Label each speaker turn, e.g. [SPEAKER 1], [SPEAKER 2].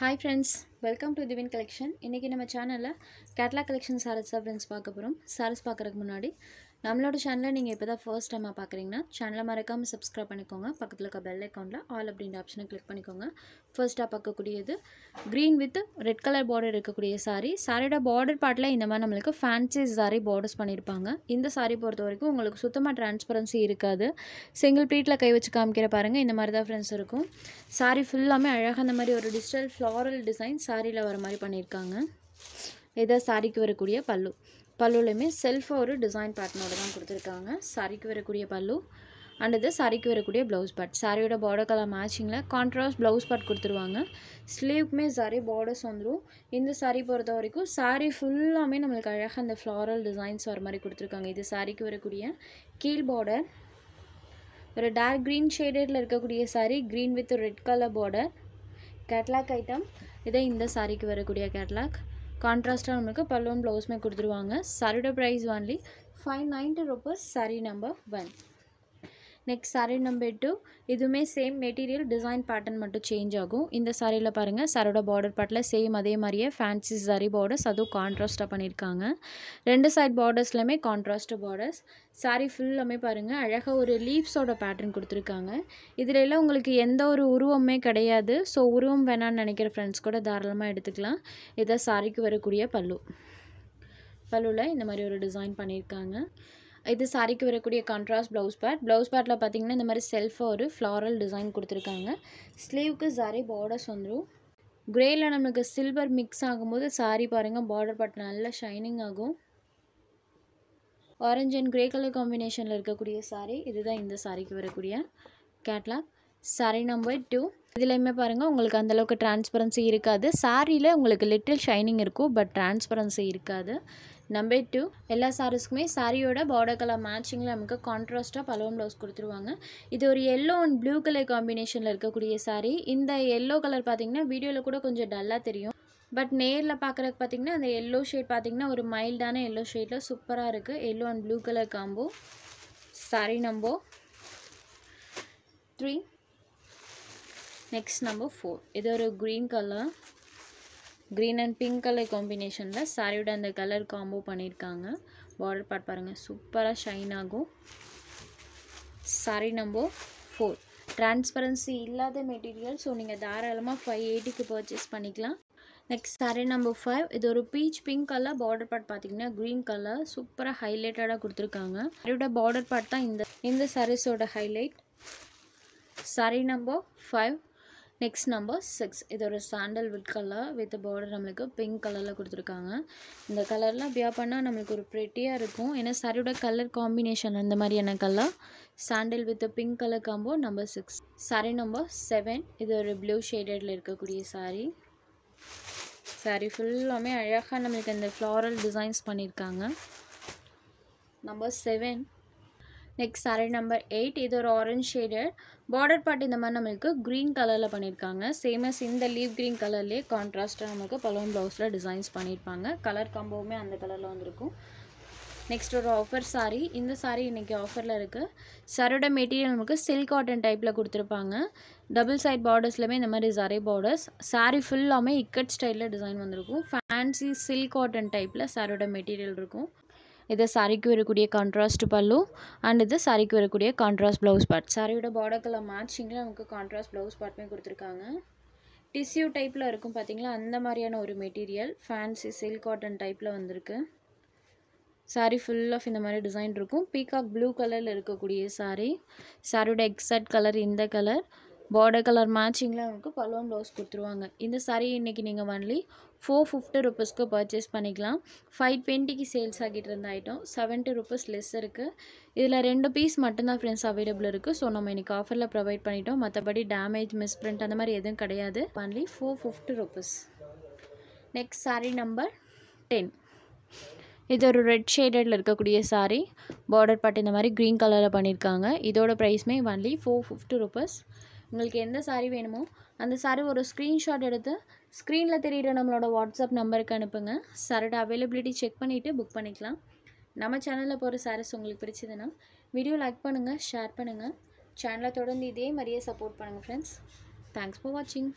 [SPEAKER 1] Hi friends welcome to Dhivin collection இன்றைக்கி நம்ம சேனலில் கேட்லாக் கலெக்ஷன் சாரீஸ் தான் ஃப்ரெண்ட்ஸ் பார்க்க போகிறோம் சாரீஸ் பார்க்குறதுக்கு முன்னாடி நம்மளோட சேனலை நீங்கள் இப்போ தான் ஃபர்ஸ்ட் டைமாக பார்க்குறீங்கன்னா சேனலை மறக்காமல் சப்ஸ்கிரைப் பண்ணிக்கோங்க. பக்கத்தில் இருக்க பெல் அக்கௌண்ட்டில் ஆல் அப்படின்ற ஆப்ஷனை கிளிக் பண்ணிக்கோங்க. ஃபர்ஸ்ட்டாக பார்க்கக்கூடியது green with red colour border இருக்கக்கூடிய சாரீ சாரியோட பார்டர் பார்ட்டில் இந்த மாதிரி நம்மளுக்கு ஃபேன்சி சாரீ பார்டர்ஸ் பண்ணியிருப்பாங்க இந்த சாரீ பொறுத்த வரைக்கும் உங்களுக்கு சுத்தமாக டிரான்ஸ்பரன்சி இருக்காது. சிங்கிள் ப்ளீட்டில் கை வச்சு காமிக்கிற பாருங்கள் இந்த மாதிரி தான் ஃப்ரெண்ட்ஸ் இருக்கும். சாரீ ஃபுல்லாமே அழகாக அந்த மாதிரி ஒரு டிஜிட்டல் ஃப்ளாரல் டிசைன் சாரியில் வர மாதிரி பண்ணியிருக்காங்க இதை சாரிக்கு வரக்கூடிய பல்லு. பல்லுலையுமே செல்ஃபாக ஒரு டிசைன் பேட்டர்னோட தான் கொடுத்துருக்காங்க. சாரிக்கு வரக்கூடிய பல்லு அண்ட் இது சாரிக்கு வரக்கூடிய ப்ளவுஸ் பார்ட் சாரியோட பார்டர் கலர் மேட்சிங்கில் கான்ட்ராஸ்ட் ப்ளவுஸ் பார்ட் கொடுத்துருவாங்க. ஸ்லீவ்க்குமே சாரி பார்டர்ஸ் வந்துடும் இந்த சாரீ பொறுத்த வரைக்கும் சாரி ஃபுல்லாமே நம்மளுக்கு அழகாக அந்த ஃப்ளாரல் டிசைன்ஸ் வர மாதிரி கொடுத்துருக்காங்க. இது சாரிக்கு வரக்கூடிய கீழ் பார்டர் ஒரு டார்க் க்ரீன் ஷேடடில் இருக்கக்கூடிய sari green with red colour border catalogue item இதே இந்த சாரிக்கு வரக்கூடிய கேட்லாக் கான்ட்ராஸ்ட்டாக நம்மளுக்கு பல்லுவன் ப்ளவுஸுமே கொடுத்துருவாங்க. சரோட price only five ninety rupees சரி number one next sari number two இதுவுமே சேம் மெட்டீரியல் டிசைன் பேட்டர்ன் மட்டும் சேஞ்ச் ஆகும். இந்த சாரியில் பாருங்கள் சாரோட பார்டர் பார்ட்டில் சேம் அதே மாதிரியே ஃபேன்சி சாரி பார்டர்ஸ் அதுவும் கான்ட்ராஸ்ட்டாக பண்ணியிருக்காங்க ரெண்டு சைட் பார்டர்ஸ்லையுமே கான்ட்ராஸ்ட் பார்டர்ஸ் சாரீ ஃபுல்லாமே பாருங்கள் அழகாக ஒரு லீவ்ஸோட பேட்டர்ன் கொடுத்துருக்காங்க. இதில் எல்லாம் உங்களுக்கு எந்த ஒரு உருவமே கிடையாது. ஸோ உருவம் வேணான்னு நினைக்கிற ஃப்ரெண்ட்ஸ் கூட தாராளமாக எடுத்துக்கலாம். இதை சாரிக்கு வரக்கூடிய பல்லு. பல்லுவில் இந்த மாதிரி ஒரு டிசைன் பண்ணியிருக்காங்க இது சாரிக்கு வரக்கூடிய கான்ட்ராஸ்ட் ப்ளவுஸ் பேட் ப்ளவுஸ் பேட்டில் பார்த்தீங்கன்னா இந்த மாதிரி செல்ஃபாக ஒரு ஃப்ளாரல் டிசைன் கொடுத்துருக்காங்க. ஸ்லீவுக்கு சாரி பார்டர்ஸ் வந்துடும் க்ரேயில் நம்மளுக்கு சில்வர் மிக்ஸ் ஆகும்போது சாரி பாருங்கள் பார்டர் பார்ட் நல்லா ஷைனிங் ஆகும். ஆரஞ்ச் அண்ட் க்ரே கலர் காம்பினேஷனில் இருக்கக்கூடிய சாரி இதுதான் இந்த சாரிக்கு வரக்கூடிய கேட்லாக் சாரி நம்பர் டூ இதுலையுமே பாருங்கள் உங்களுக்கு அந்தளவுக்கு டிரான்ஸ்பரன்சி இருக்காது. சாரியில் உங்களுக்கு லிட்டில் ஷைனிங் இருக்கும் பட் டிரான்ஸ்பரன்சி இருக்காது. நம்பர் டூ எல்லா சாரீஸ்க்குமே சாரியோட பார்டர் கலர் மேட்சிங்கில் நமக்கு கான்ட்ராஸ்ட்டாக பலவன் ப்ளவுஸ் கொடுத்துருவாங்க. இது ஒரு எல்லோ அண்ட் ப்ளூ கலர் காம்பினேஷனில் இருக்கக்கூடிய சாரீ இந்த எல்லோ கலர் பார்த்திங்கன்னா வீடியோவில் கூட கொஞ்சம் டல்லாக தெரியும். பட் நேரில் பார்க்குறதுக்கு பார்த்தீங்கன்னா அந்த எல்லோ ஷேட் பார்த்தீங்கன்னா ஒரு மைல்டான எல்லோ ஷேடில் சூப்பராக இருக்குது yellow and blue colour combo saree number three next number four இது ஒரு green colour green and pink colour காம்பினேஷனில் சாரியோட அந்த கலர் காம்போ பண்ணியிருக்காங்க பார்டர் பார்ட் பாருங்கள் சூப்பராக ஷைன் ஆகும். சாரி நம்பர் ஃபோர் டிரான்ஸ்பரன்சி இல்லாத மெட்டீரியல் ஸோ நீங்கள் தாராளமாக ஃபைவ் எயிட்டிக்கு பர்ச்சேஸ் பண்ணிக்கலாம். நெக்ஸ்ட் சாரீ நம்பர் ஃபைவ் இது ஒரு peach pink colour border part பார்த்தீங்கன்னா க்ரீன் கலர் சூப்பராக ஹைலைட்டடாக கொடுத்துருக்காங்க. சாரியோட பார்டர் பார்ட் தான் இந்த இந்த சாரீஸோட highlight saree number five next number six இது ஒரு சாண்டல் கலர் வித் பார்டர் நம்மளுக்கு பிங்க் கலரில் கொடுத்துருக்காங்க. இந்த கலர்லாம் அப்படியா பண்ணால் நம்மளுக்கு ஒரு ப்ரெட்டியாக இருக்கும். ஏன்னா சாரியோட கலர் காம்பினேஷன் அந்த மாதிரியான colour sandal with pink colour combo number six sari number seven இது ஒரு ப்ளூ ஷேடடில் இருக்கக்கூடிய சாரீ சாரீ ஃபுல்லாமே அழகாக நம்மளுக்கு இந்த ஃப்ளாரல் டிசைன்ஸ் பண்ணியிருக்காங்க number seven next sari number eight இது ஒரு ஆரஞ்ச் ஷேடட் பார்டர் பார்ட் இந்த மாதிரி நம்மளுக்கு க்ரீன் கலரில் பண்ணியிருக்காங்க சேமஸ் இந்த லீவ் க்ரீன் கலர்லேயே கான்ட்ராஸ்ட்டாக நமக்கு பலவன் ப்ளவுஸில் டிசைன்ஸ் பண்ணியிருப்பாங்க கலர் காம்போவுமே அந்த கலரில் வந்திருக்கும். நெக்ஸ்ட் ஒரு ஆஃபர் சாரீ இந்த சாரீ இன்றைக்கி ஆஃபரில் இருக்குது சாரோட மெட்டீரியல் நமக்கு சில்க் காட்டன் டைப்பில் கொடுத்துருப்பாங்க. டபுள் சைட் பார்டர்ஸ்லையுமே இந்த மாதிரி ஜரே பார்டர்ஸ் சாரீ ஃபுல்லாமே இக்கட் ஸ்டைலில் டிசைன் வந்திருக்கும். ஃபேன்சி சில்க் காட்டன் டைப்பில் சாரோட மெட்டீரியல் இருக்கும். இது சாரிக்கு வரக்கூடிய கான்ட்ராஸ்ட் பல்லு அண்ட் இது சாரிக்கு வரக்கூடிய கான்ட்ராஸ்ட் ப்ளவுஸ் பார்ட் சாரியோட பார்டர் கலர் மேட்சிங்கில் நமக்கு கான்ட்ராஸ்ட் ப்ளவுஸ் பார்ட்டுமே கொடுத்துருக்காங்க. டிஷ்யூ டைப்பில் இருக்கும் பார்த்தீங்களா அந்த மாதிரியான ஒரு மெட்டீரியல் ஃபேன்சி சில்க் காட்டன் டைப்பில் வந்திருக்கு. சாரீ ஃபுல் ஆஃப் இந்த மாதிரி டிசைன் இருக்கும். பீகாக் ப்ளூ கலரில் இருக்கக்கூடிய சாரீ சாரியோட எக்ஸாக்ட் கலர் இந்த கலர் பார்டர் கலர் மேட்சிங்கில் உங்களுக்கு பல்லுவன் ப்ளவுஸ் கொடுத்துருவாங்க. இந்த சாரீ இன்றைக்கி நீங்கள் ஒன்லி ஃபோர் ஃபிஃப்டி ருப்பீஸ்க்கு பர்ச்சேஸ் பண்ணிக்கலாம். ஃபைவ் டுவெண்ட்டிக்கு சேல்ஸ் ஆகிட்டு இருந்த ஐட்டம் செவன்ட்டி ருப்பீஸ் லெஸ் இருக்குது இதில் ரெண்டு பீஸ் மட்டும்தான் ஃப்ரெண்ட்ஸ் அவைலபிள் இருக்குது ஸோ நம்ம இன்றைக்கி ஆஃபரில் ப்ரொவைட் பண்ணிட்டோம். மற்றபடி டேமேஜ் மிஸ்பிரிண்ட் அந்த மாதிரி எதுவும் கிடையாது. Only four fifty rupees next sari number ten இது ஒரு ரெட் ஷேடடில் இருக்கக்கூடிய சாரீ பார்டர் பார்ட் இந்த மாதிரி க்ரீன் கலரில் பண்ணியிருக்காங்க இதோட ப்ரைஸ்மே ஒன்லி ஃபோர் ஃபிஃப்டி ருபீஸ் உங்களுக்கு எந்த சாரீ வேணுமோ அந்த சாரீ ஒரு ஸ்க்ரீன்ஷாட் எடுத்து ஸ்க்ரீனில் தெரிகிற நம்மளோட வாட்ஸ்அப் நம்பருக்கு அனுப்புங்க. சாரோட அவைலபிலிட்டி செக் பண்ணிவிட்டு புக் பண்ணிக்கலாம். நம்ம சேனலில் போகிற சாரீஸ் உங்களுக்கு பிடிச்சதுன்னா வீடியோ லைக் பண்ணுங்கள் ஷேர் பண்ணுங்கள் சேனலை தொடர்ந்து இதே மாதிரியே சப்போர்ட் பண்ணுங்கள் ஃப்ரெண்ட்ஸ் தேங்க்ஸ் ஃபார் வாட்சிங்